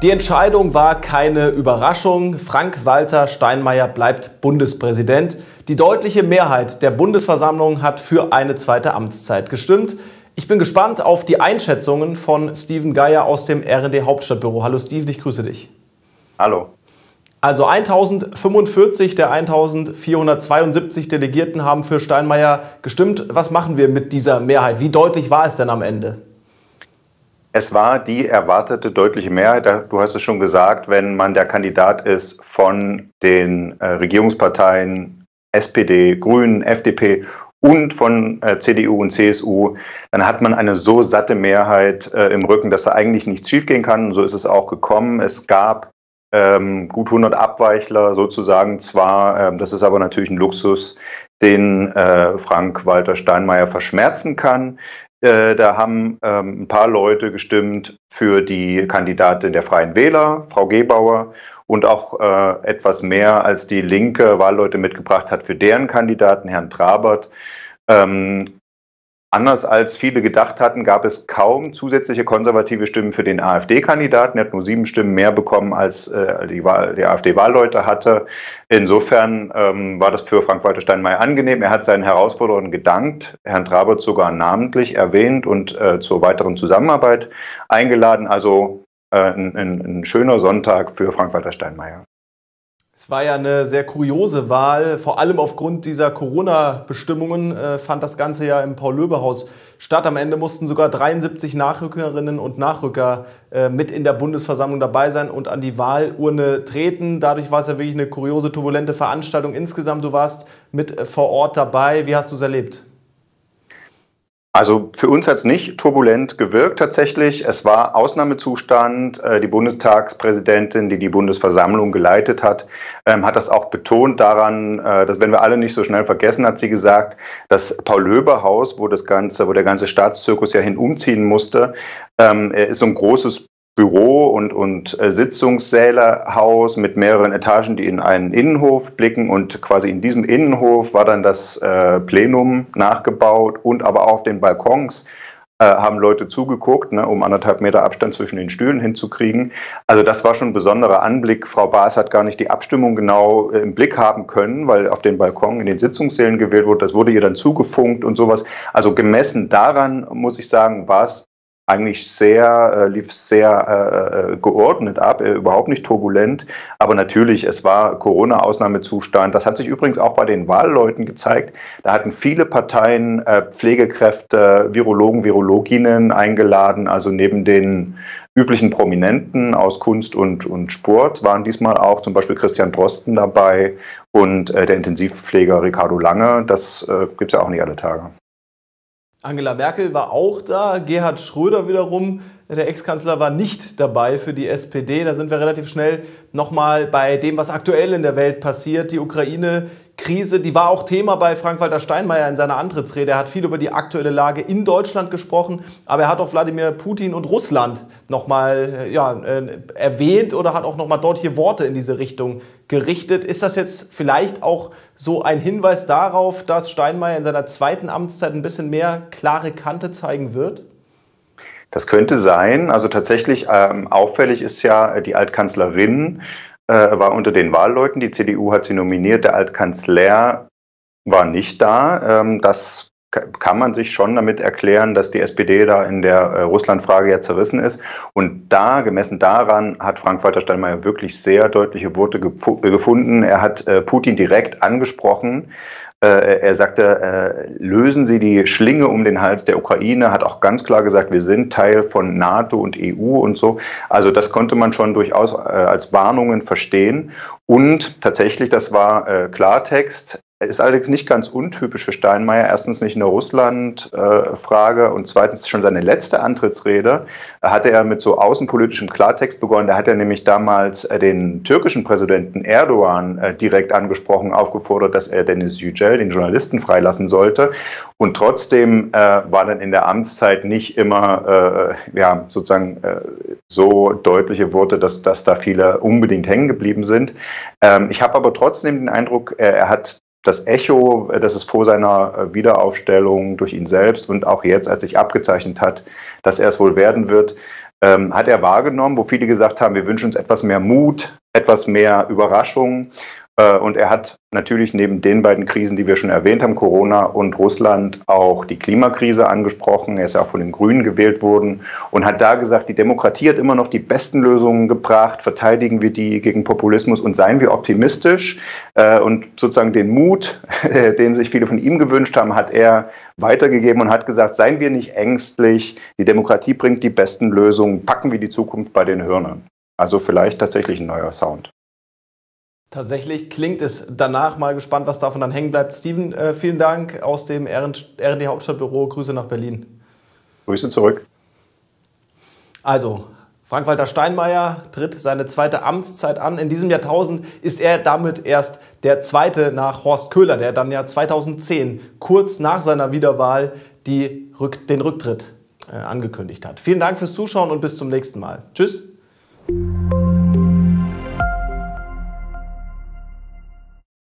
Die Entscheidung war keine Überraschung. Frank-Walter Steinmeier bleibt Bundespräsident. Die deutliche Mehrheit der Bundesversammlung hat für eine zweite Amtszeit gestimmt. Ich bin gespannt auf die Einschätzungen von Steven Geier aus dem RD Hauptstadtbüro. Hallo Steven, ich grüße dich. Hallo. Also 1045 der 1472 Delegierten haben für Steinmeier gestimmt. Was machen wir mit dieser Mehrheit? Wie deutlich war es denn am Ende? Es war die erwartete deutliche Mehrheit. Du hast es schon gesagt, wenn man der Kandidat ist von den äh, Regierungsparteien SPD, Grünen, FDP und von äh, CDU und CSU, dann hat man eine so satte Mehrheit äh, im Rücken, dass da eigentlich nichts schiefgehen kann. Und so ist es auch gekommen. Es gab ähm, gut 100 Abweichler sozusagen zwar. Ähm, das ist aber natürlich ein Luxus, den äh, Frank-Walter Steinmeier verschmerzen kann. Äh, da haben ähm, ein paar Leute gestimmt für die Kandidatin der Freien Wähler, Frau Gebauer, und auch äh, etwas mehr als die Linke Wahlleute mitgebracht hat für deren Kandidaten, Herrn Trabert. Ähm, Anders als viele gedacht hatten, gab es kaum zusätzliche konservative Stimmen für den AfD-Kandidaten. Er hat nur sieben Stimmen mehr bekommen, als äh, die, die AfD-Wahlleute hatte. Insofern ähm, war das für Frank-Walter Steinmeier angenehm. Er hat seinen Herausforderern gedankt, Herrn Trabert sogar namentlich erwähnt und äh, zur weiteren Zusammenarbeit eingeladen. Also äh, ein, ein, ein schöner Sonntag für Frank-Walter Steinmeier. Es war ja eine sehr kuriose Wahl, vor allem aufgrund dieser Corona-Bestimmungen äh, fand das Ganze ja im Paul-Löbe-Haus statt. Am Ende mussten sogar 73 Nachrückerinnen und Nachrücker äh, mit in der Bundesversammlung dabei sein und an die Wahlurne treten. Dadurch war es ja wirklich eine kuriose, turbulente Veranstaltung insgesamt. Du warst mit äh, vor Ort dabei. Wie hast du es erlebt? Also für uns hat es nicht turbulent gewirkt tatsächlich. Es war Ausnahmezustand. Äh, die Bundestagspräsidentin, die die Bundesversammlung geleitet hat, ähm, hat das auch betont daran, äh, das werden wir alle nicht so schnell vergessen, hat sie gesagt, das Paul-Löbe-Haus, wo das wo der ganze Staatszirkus ja hin umziehen musste, ähm, ist so ein großes Büro und, und äh, Sitzungssälehaus mit mehreren Etagen, die in einen Innenhof blicken. Und quasi in diesem Innenhof war dann das äh, Plenum nachgebaut und aber auf den Balkons äh, haben Leute zugeguckt, ne, um anderthalb Meter Abstand zwischen den Stühlen hinzukriegen. Also das war schon ein besonderer Anblick. Frau Baas hat gar nicht die Abstimmung genau äh, im Blick haben können, weil auf den Balkon in den Sitzungssälen gewählt wurde. Das wurde ihr dann zugefunkt und sowas. Also gemessen daran, muss ich sagen, war es eigentlich sehr, äh, lief sehr äh, geordnet ab, äh, überhaupt nicht turbulent. Aber natürlich, es war Corona-Ausnahmezustand. Das hat sich übrigens auch bei den Wahlleuten gezeigt. Da hatten viele Parteien äh, Pflegekräfte, Virologen, Virologinnen eingeladen. Also neben den üblichen Prominenten aus Kunst und, und Sport waren diesmal auch zum Beispiel Christian Drosten dabei und äh, der Intensivpfleger Ricardo Lange. Das äh, gibt es ja auch nicht alle Tage. Angela Merkel war auch da, Gerhard Schröder wiederum, der Ex-Kanzler, war nicht dabei für die SPD. Da sind wir relativ schnell nochmal bei dem, was aktuell in der Welt passiert. Die Ukraine-Krise, die war auch Thema bei Frank-Walter Steinmeier in seiner Antrittsrede. Er hat viel über die aktuelle Lage in Deutschland gesprochen, aber er hat auch Wladimir Putin und Russland nochmal äh, ja, äh, erwähnt oder hat auch nochmal dort hier Worte in diese Richtung gerichtet. Ist das jetzt vielleicht auch so ein Hinweis darauf, dass Steinmeier in seiner zweiten Amtszeit ein bisschen mehr klare Kante zeigen wird? Das könnte sein. Also tatsächlich ähm, auffällig ist ja, äh, die Altkanzlerin äh, war unter den Wahlleuten. Die CDU hat sie nominiert. Der Altkanzler war nicht da. Ähm, das kann man sich schon damit erklären, dass die SPD da in der äh, Russlandfrage ja zerrissen ist. Und da, gemessen daran, hat Frank-Walter Steinmeier wirklich sehr deutliche Worte gefunden. Er hat äh, Putin direkt angesprochen. Äh, er sagte, äh, lösen Sie die Schlinge um den Hals der Ukraine, hat auch ganz klar gesagt, wir sind Teil von NATO und EU und so. Also das konnte man schon durchaus äh, als Warnungen verstehen. Und tatsächlich, das war äh, Klartext, ist allerdings nicht ganz untypisch für Steinmeier. Erstens nicht eine Russland-Frage äh, und zweitens schon seine letzte Antrittsrede hatte er mit so außenpolitischem Klartext begonnen. Da hat er nämlich damals äh, den türkischen Präsidenten Erdogan äh, direkt angesprochen, aufgefordert, dass er Dennis Yücel, den Journalisten, freilassen sollte. Und trotzdem war dann in der Amtszeit nicht immer ja, sozusagen so deutliche Worte, dass, dass da viele unbedingt hängen geblieben sind. Ähm, ich habe aber trotzdem den Eindruck, er hat das Echo, das es vor seiner äh, Wiederaufstellung durch ihn selbst und auch jetzt, als sich abgezeichnet hat, dass er es wohl werden wird, ähm, hat er wahrgenommen, wo viele gesagt haben, wir wünschen uns etwas mehr Mut, etwas mehr Überraschung. Äh, und er hat natürlich neben den beiden Krisen, die wir schon erwähnt haben, Corona und Russland, auch die Klimakrise angesprochen. Er ist ja auch von den Grünen gewählt worden und hat da gesagt, die Demokratie hat immer noch die besten Lösungen gebracht. Verteidigen wir die gegen Populismus und seien wir optimistisch. Äh, und sozusagen den Mut, den sich viele von ihm gewünscht haben, hat er weitergegeben und hat gesagt, seien wir nicht ängstlich. Die Demokratie bringt die besten Lösungen. Packen wir die Zukunft bei den Hörnern. Also vielleicht tatsächlich ein neuer Sound. Tatsächlich klingt es danach. Mal gespannt, was davon dann hängen bleibt. Steven, äh, vielen Dank aus dem RD Hauptstadtbüro. Grüße nach Berlin. Grüße zurück. Also, Frank-Walter Steinmeier tritt seine zweite Amtszeit an. In diesem Jahrtausend ist er damit erst der zweite nach Horst Köhler, der dann ja 2010, kurz nach seiner Wiederwahl, die, den Rücktritt äh, angekündigt hat. Vielen Dank fürs Zuschauen und bis zum nächsten Mal. Tschüss.